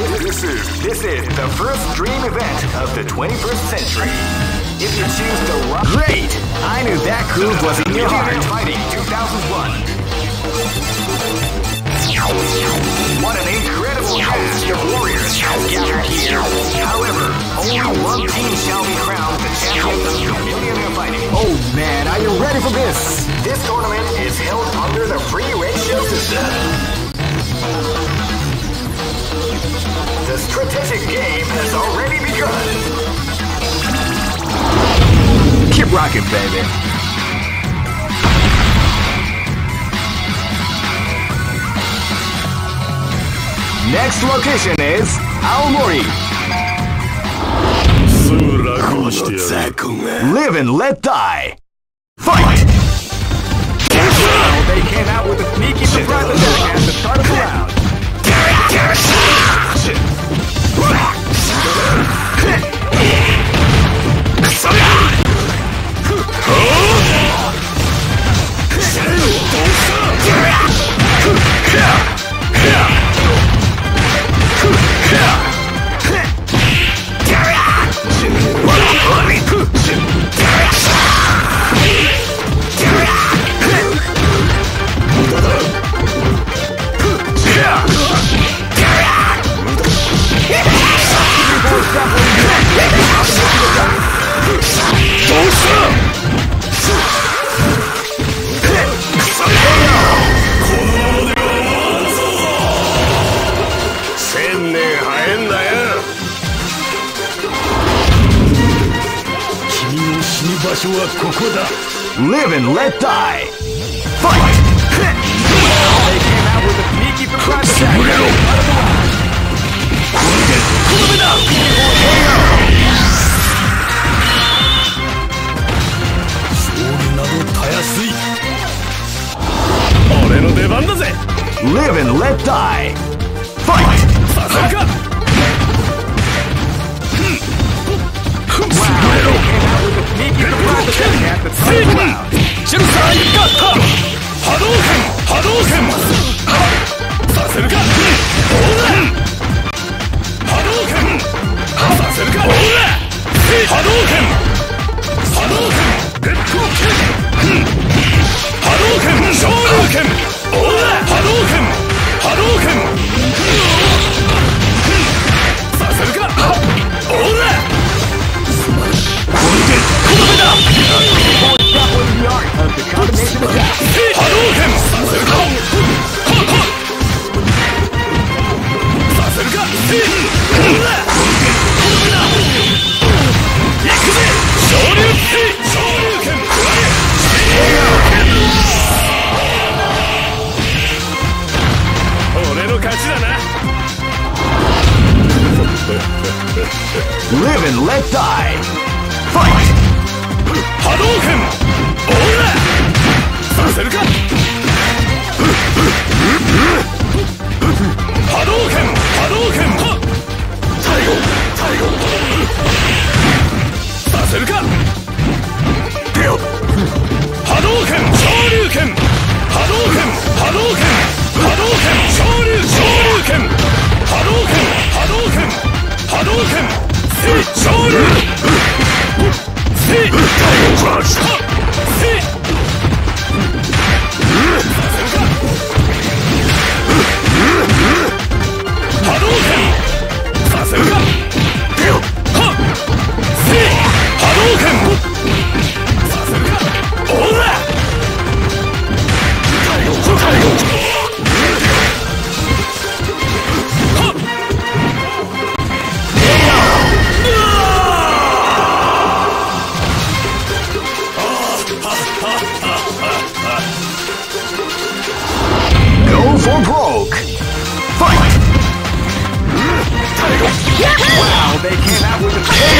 This is this is the first dream event of the 21st century. If you choose the right, Great! I knew that groove was in your heart. Fighting 2001. What an incredible cast of warriors gathered here. However, only one team shall be crowned the champion of Millionaire Fighting. Oh man, are you ready for this? This tournament is held under the free ratio system. The strategic game has already begun. Keep rocking, baby. Next location is Aomori. Live and let die. Fight! They came out with a sneaky surprise attack at the start of the round. Yeah! Live and let die. Fight! They came out with a sneaky surprise attack at the start of the round. Live and let die. Fight! Sneaky Wow, they came out with a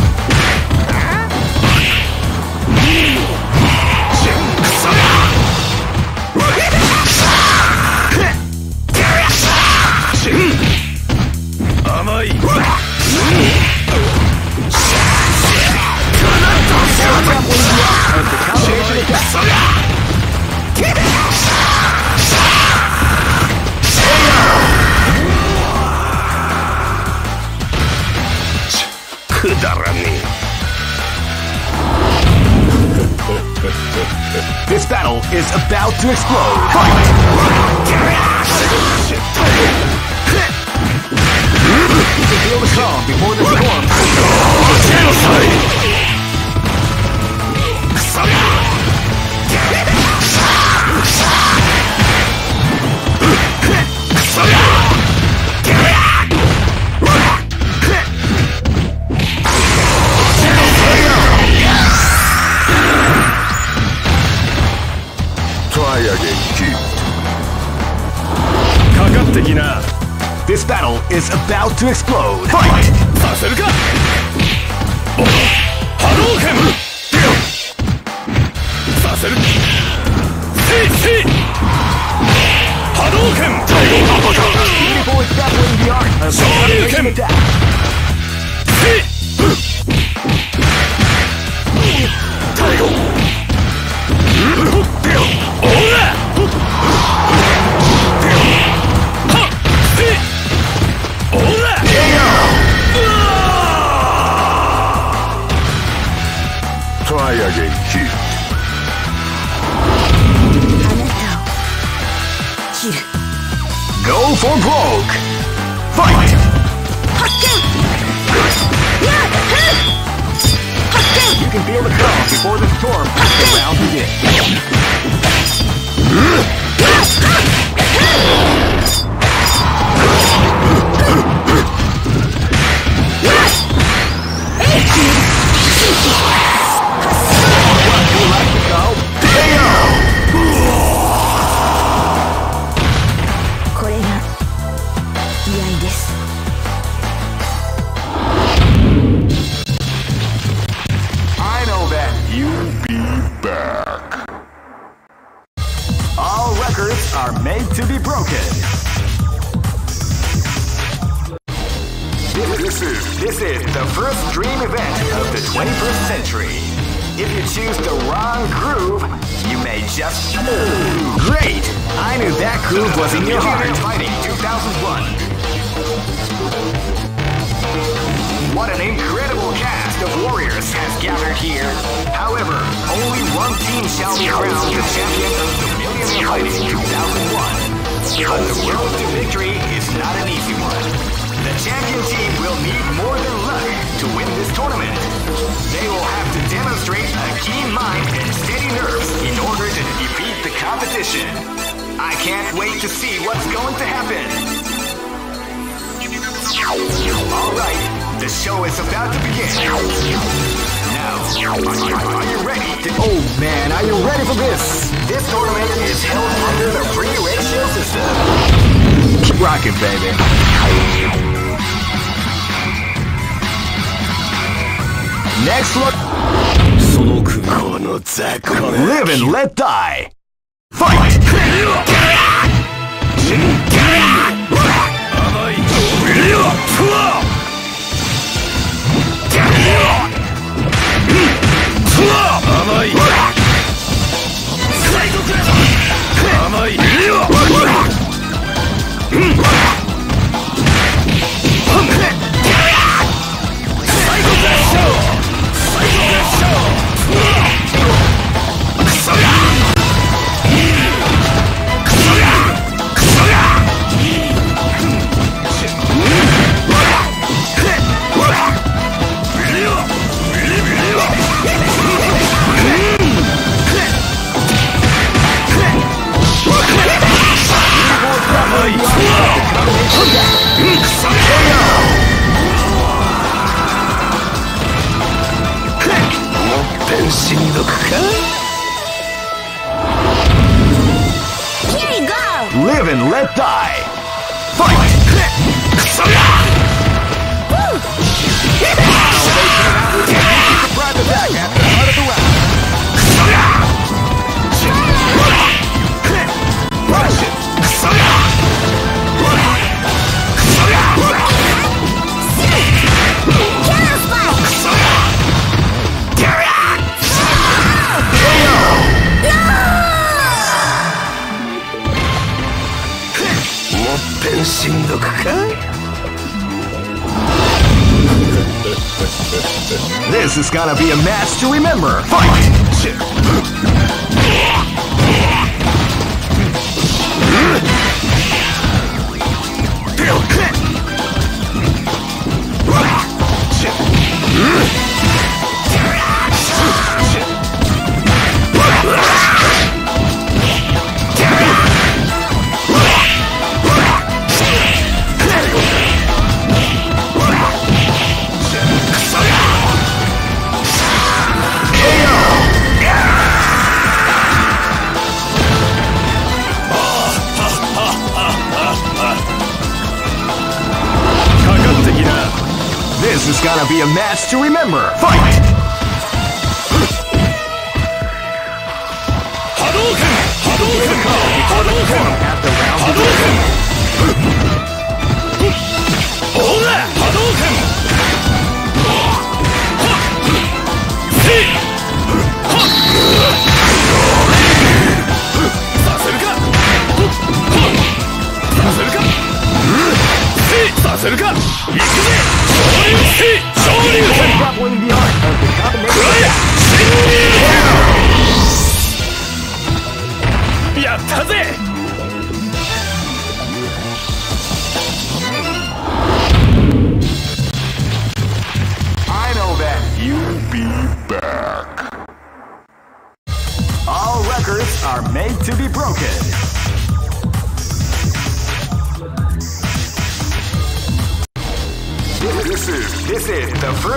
to explode. shall be crowned the champion of the Millionaire Fighting 2001. But the road to victory is not an easy one. The champion team will need more than luck to win this tournament. They will have to demonstrate a keen mind and steady nerves in order to defeat the competition. I can't wait to see what's going to happen. All right, the show is about to begin. Are you ready? Oh man, are you ready for this? This tournament is held under the free ratio system. Keep rocking, baby. Next look. Live and let die. Fight. Fight. 甘い最後だ甘い gonna be a match to remember. A to remember.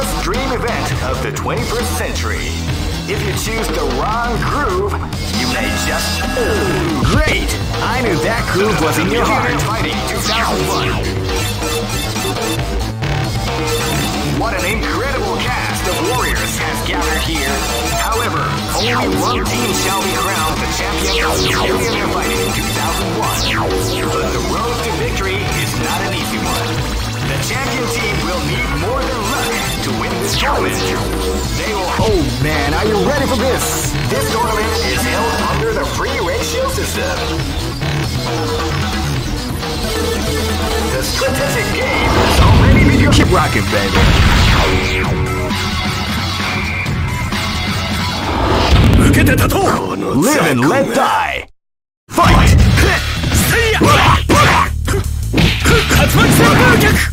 First event of the 21st century. If you choose the wrong groove, you may just Great! I knew that groove was in your heart. Fighting 2001. What an incredible cast of warriors has gathered here. However, only one team shall be crowned the champion of Millionaire Fighting 2001. But the road The champion team will need more than luck to win this tournament. They will Oh man, are you ready for this? this tournament is held under the free ratio system. The strategic game has already begun. Keep rocking, baby. 受けて立とう Live and let die. Fight! せいや竜巻旋風脚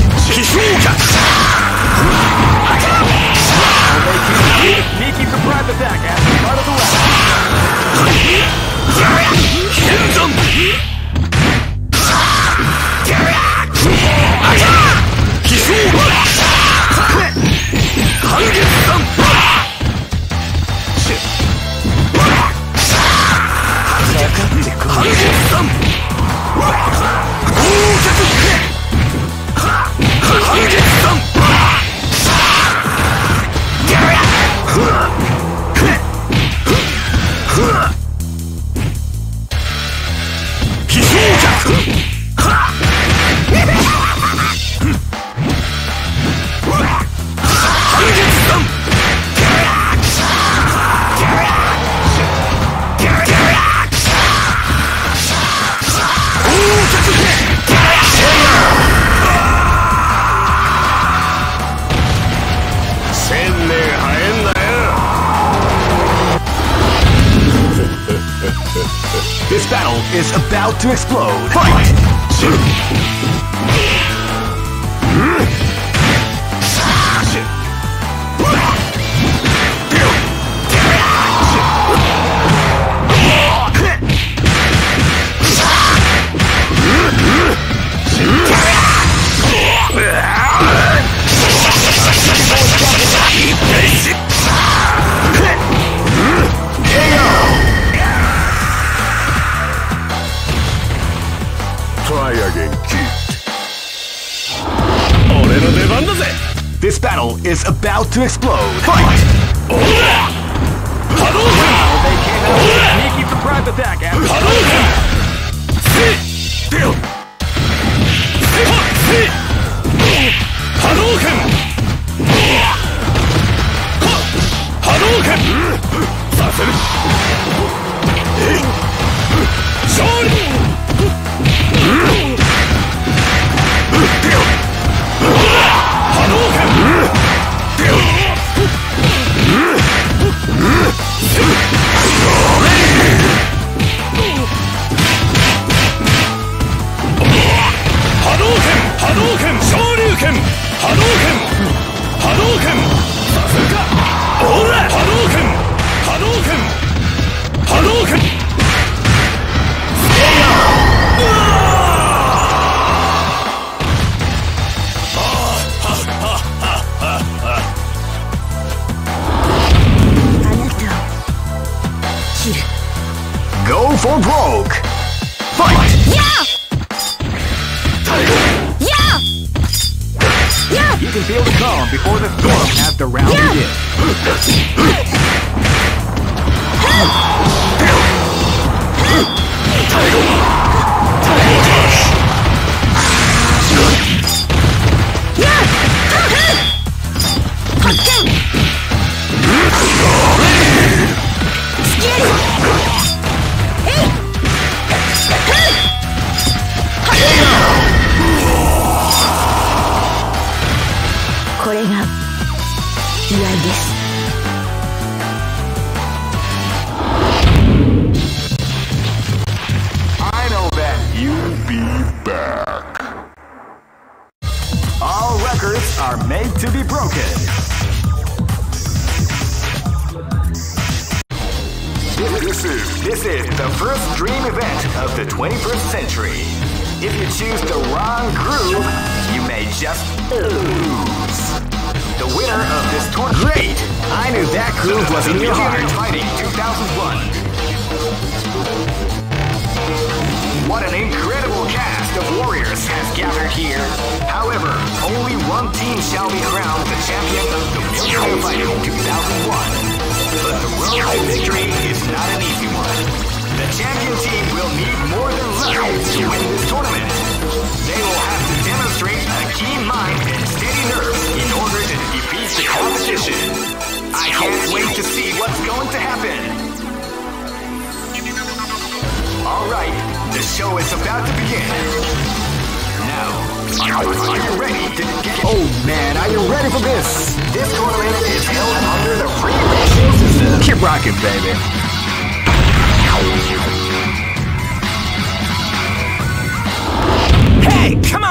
奇襲客 Sneaky surprise attack at the start of the round. Hands up! Attack! Kisou! Hangit Sampa!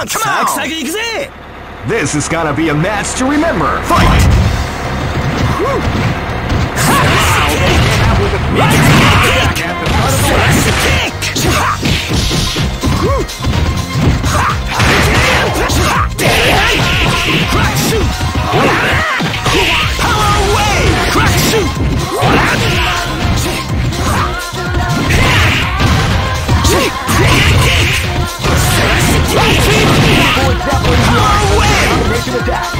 on, come on! This is gonna be a match to remember! Fight! Crack shoot! Power Wave! Crack shoot! Our attack.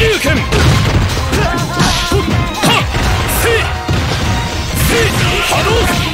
竜拳。波動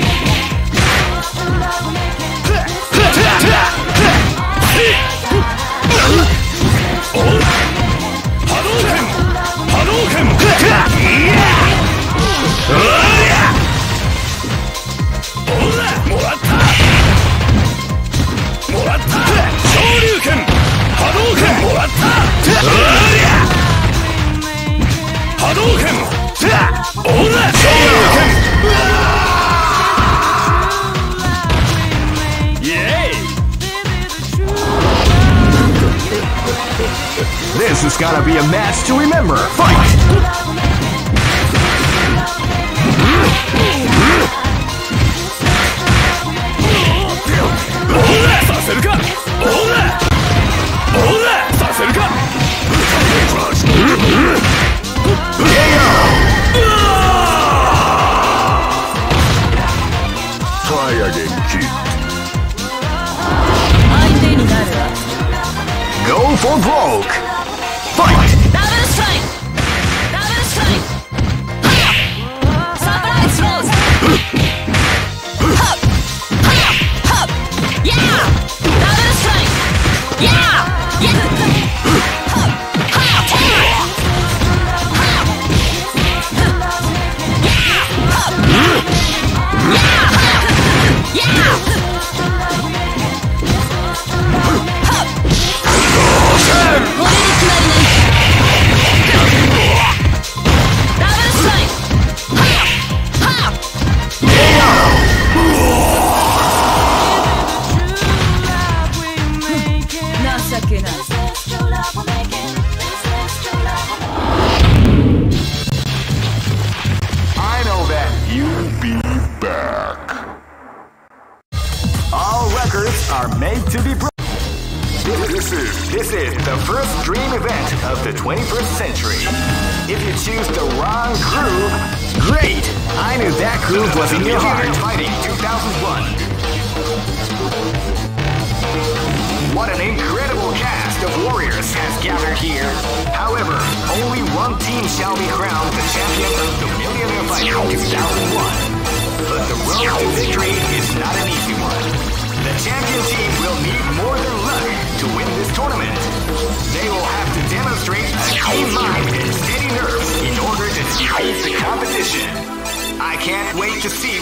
This has got to be a match to remember. Fight!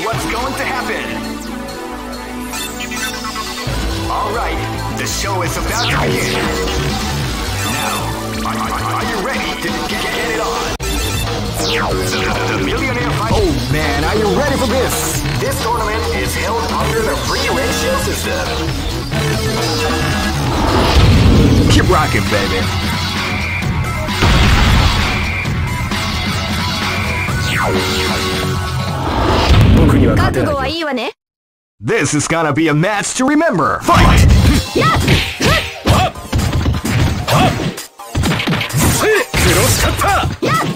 what's going to happen. All right, the show is about to begin. Now, are, are, are you ready to get, get it on? Oh man, are you ready for this? This tournament is held under the free red system. Keep rocking, baby. には勝てない覚悟はいいわね This is gonna be a match to remember! Fight! Yeah! クロスカッター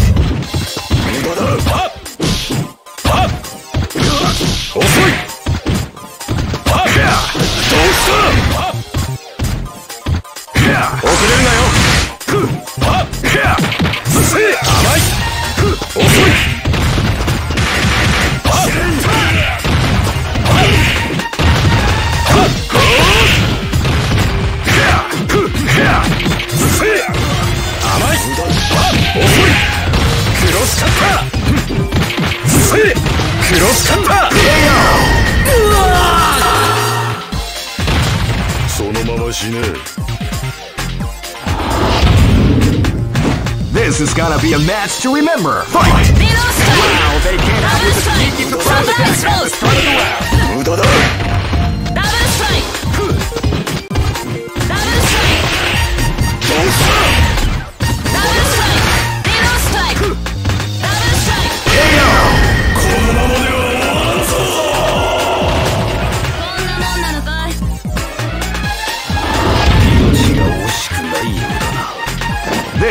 スカッタそれクロスカッタそのまま死ね This is gonna be a match to remember! Fight! Wow, they can't... Sneaky surprise attack! Start of the round! 無駄だ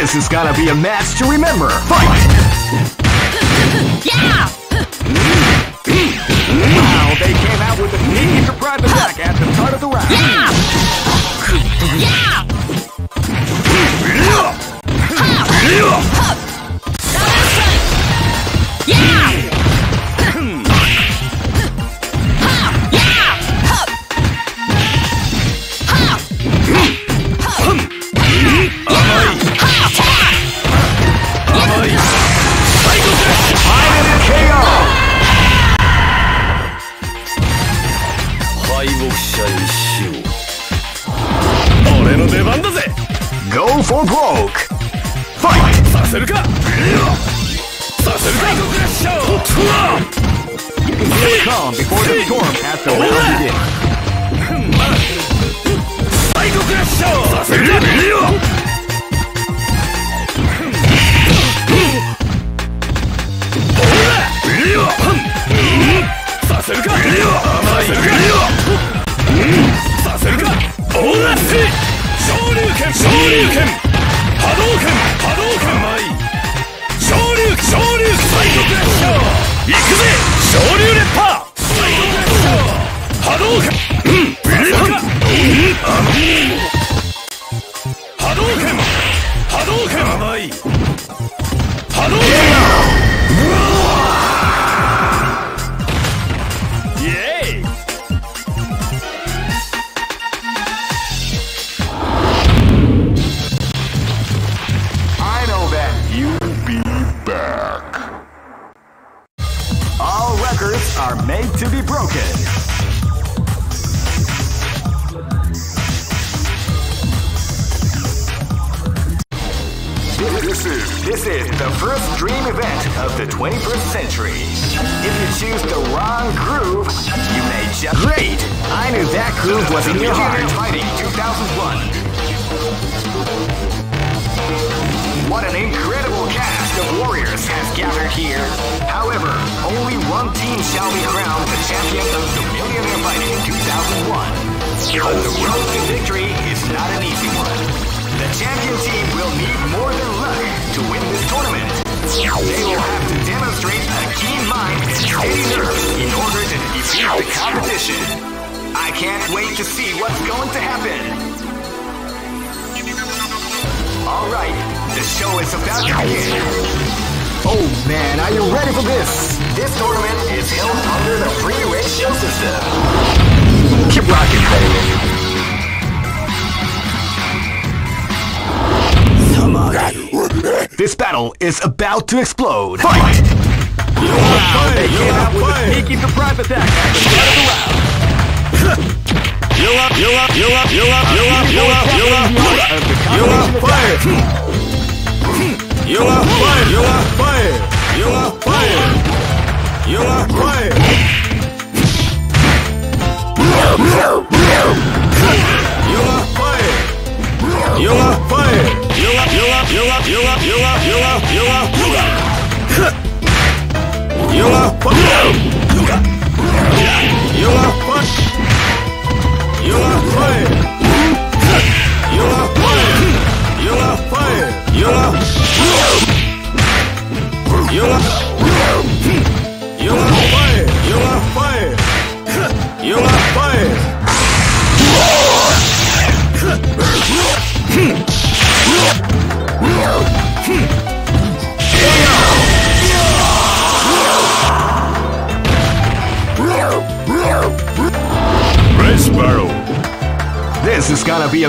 This is gonna be a match to remember. Fight! Yeah! Wow, they came out with a sneaky surprise attack at the start of the round. Yeah! Yeah! yeah! calm before the storm has to round it.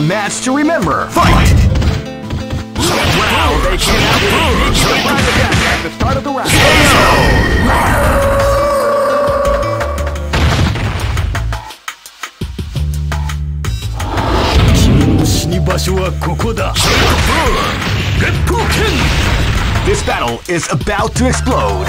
match to remember. Fight! Wow, they came out big at the start of the round. This battle is about to explode.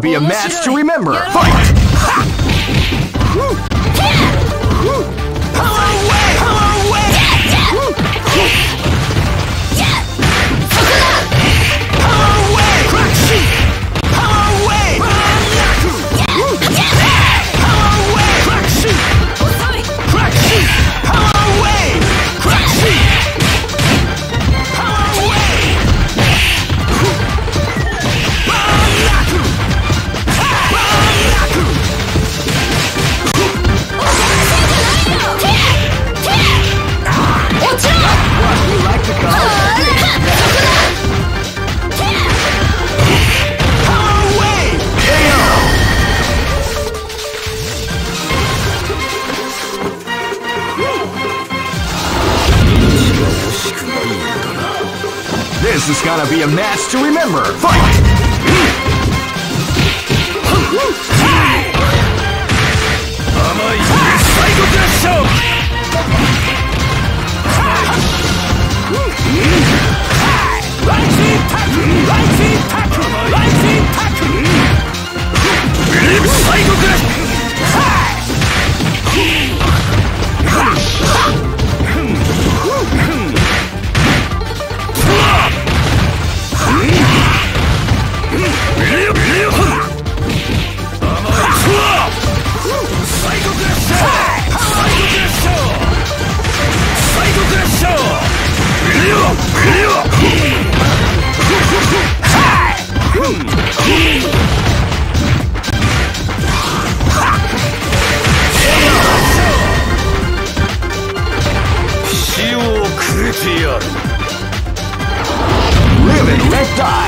be a mess. This is gonna be a match to remember. Fight! Lightning Tackle! Lightning Tackle! Lightning Tackle! Let's die!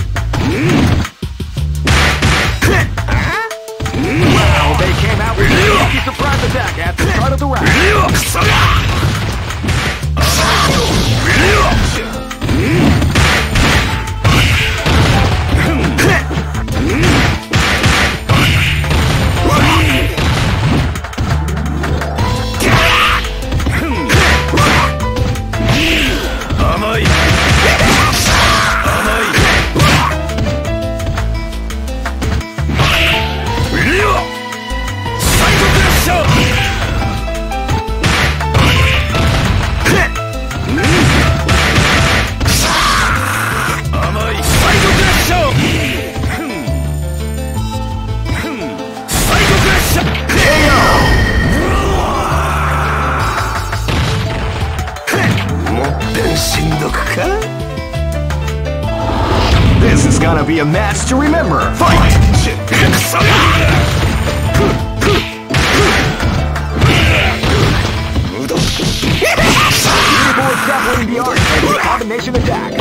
remember. Fight! Leaderboard grappling the art and combination attack.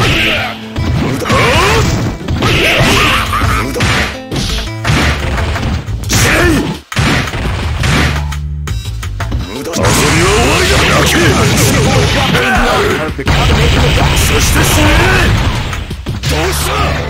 Perfect combination attack. そしてそれどうした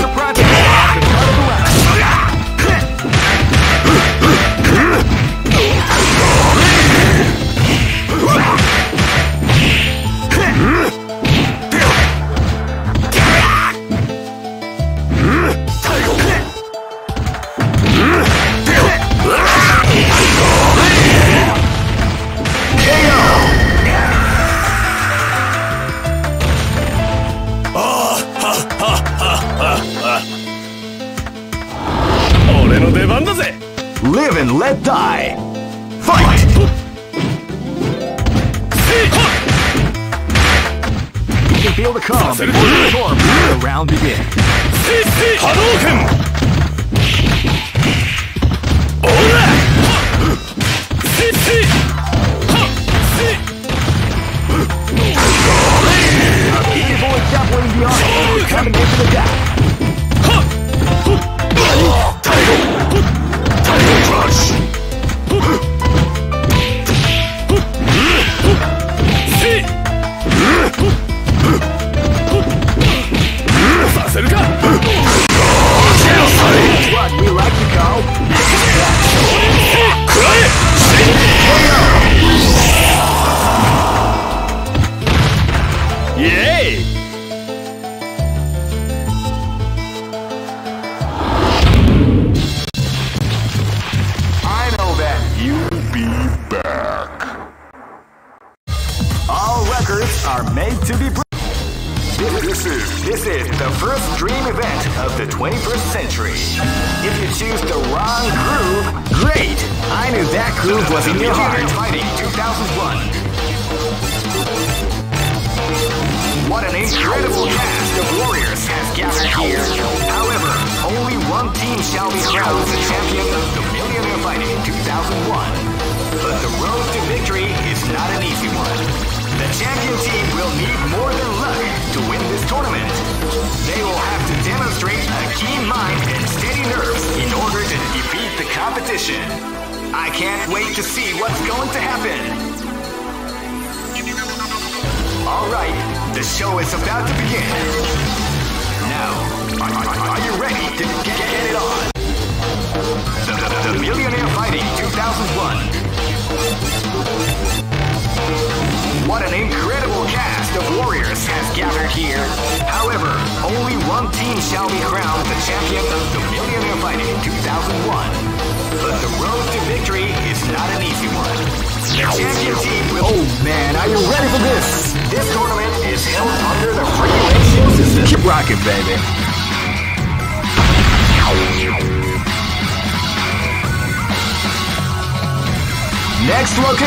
and let die. Fight! You can feel the calm before the storm the round begins. Hadouken! A beautiful.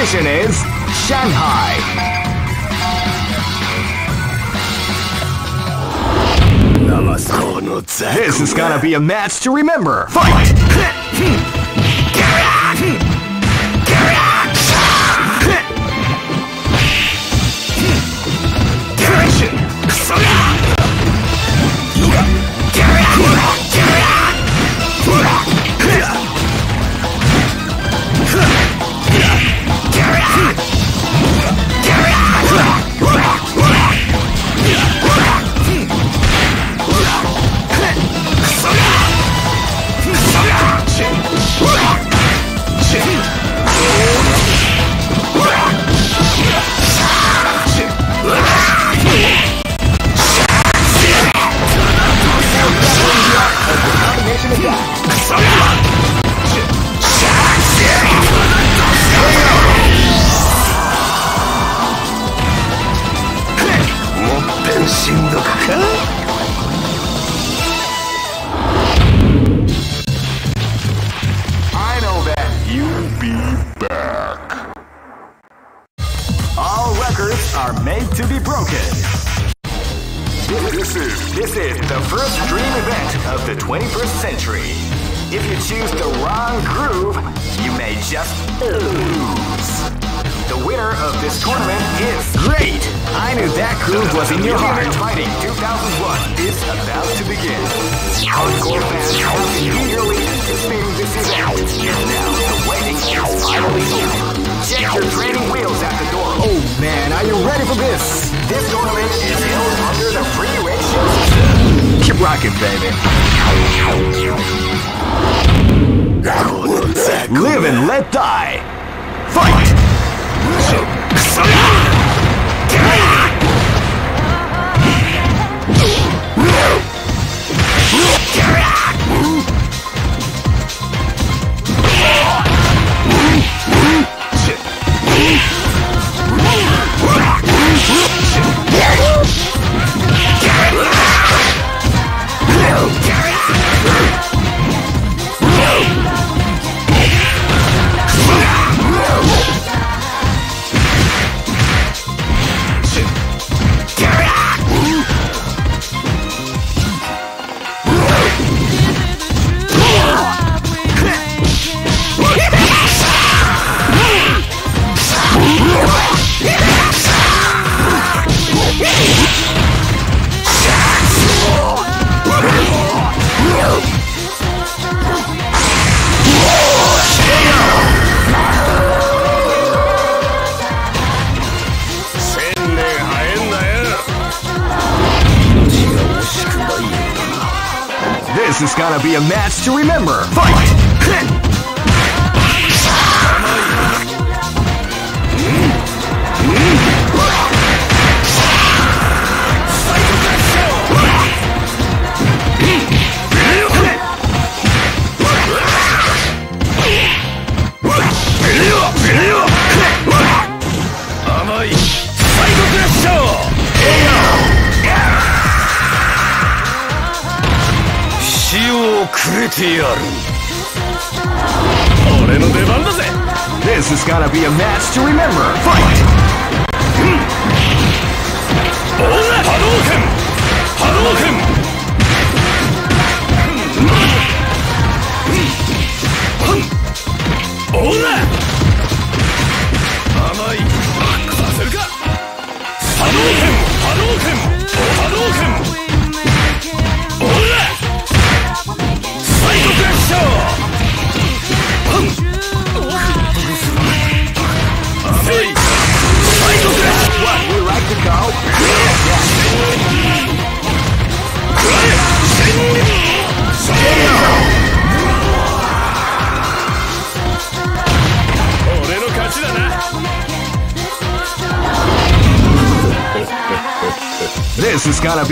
Competition is Shanghai. This is gonna be a match to remember. Fight! stats to remember. Fight! to be a match to remember.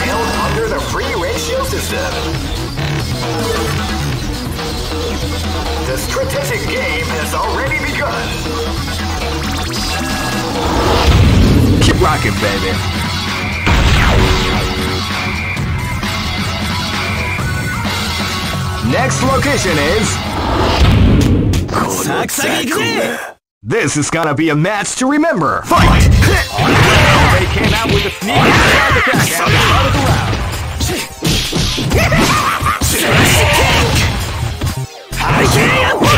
Held under the free ratio system. The strategic game has already begun. Keep rocking, baby. Next location is. This is gonna be a match to remember. Fight! they came out with a sneaky surprise attack. At the start of the round. This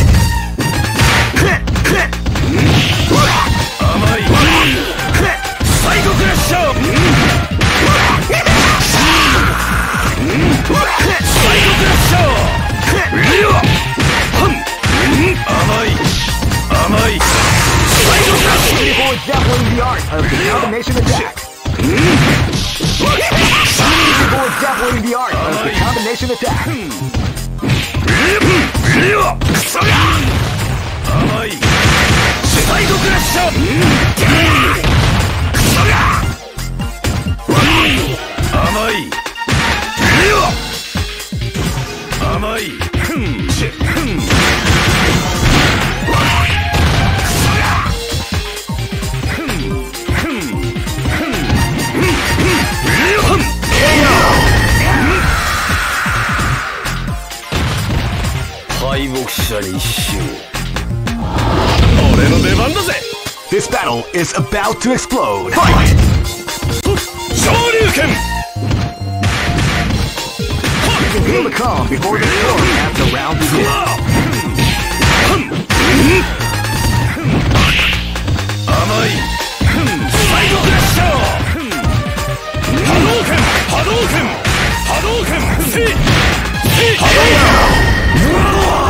This battle is about to explode. Fight! 昇竜拳 You can feel the calm before the storm as the round begins. 甘いサイドクラッシャー波動拳波動拳波動拳せせ波動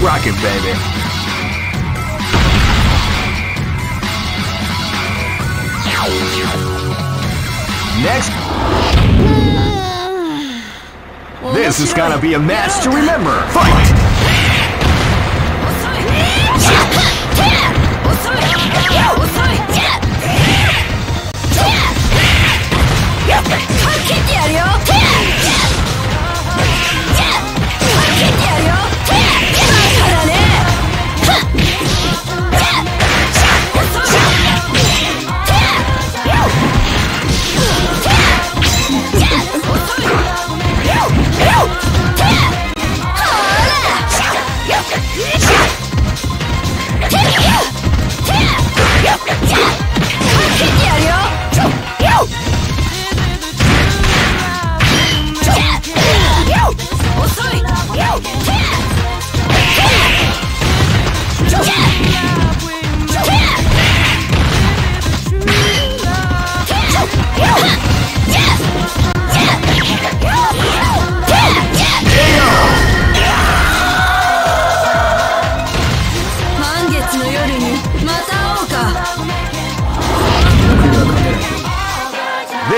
keep rocking, baby. Next. well, this is gonna be a match to remember. Fight!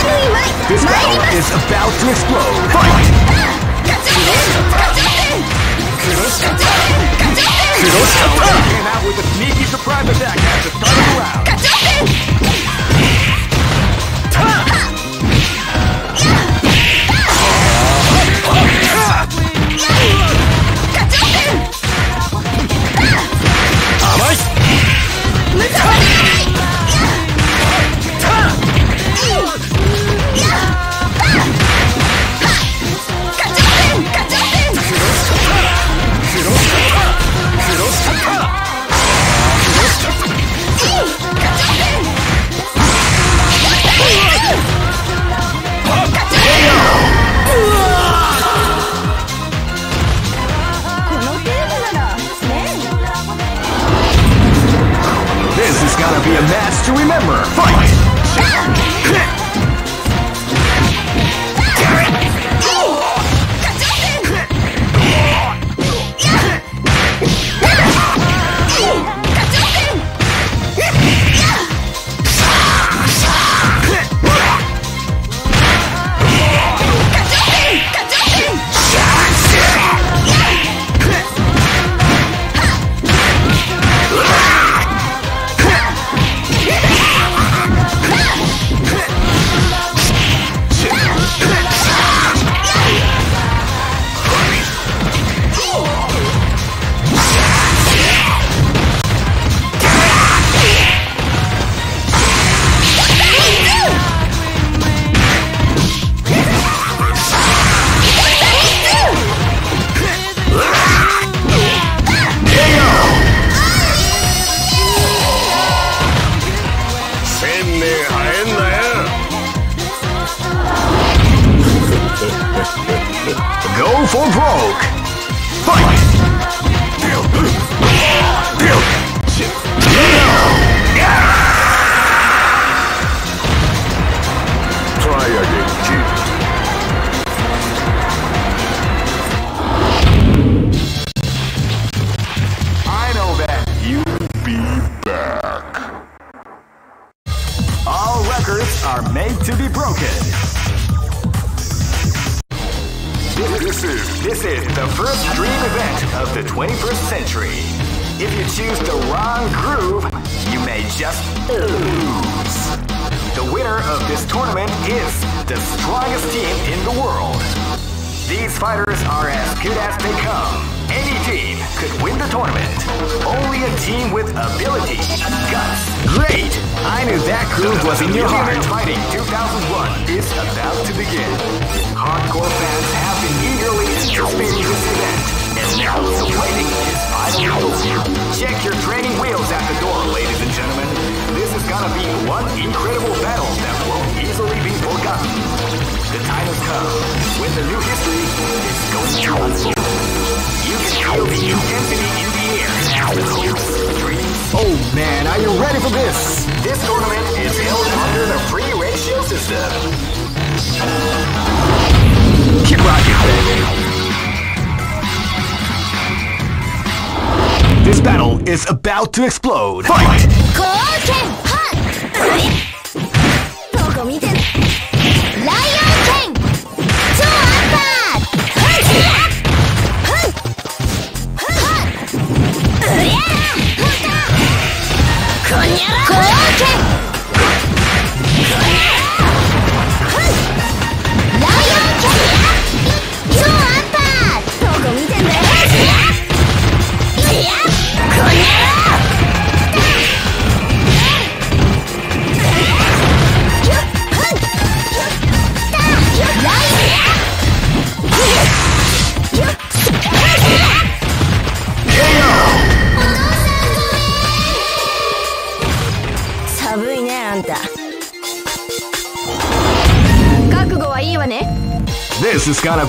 This battle is about to explode. Fight! Kuroshita came out with a sneaky surprise attack at the start of.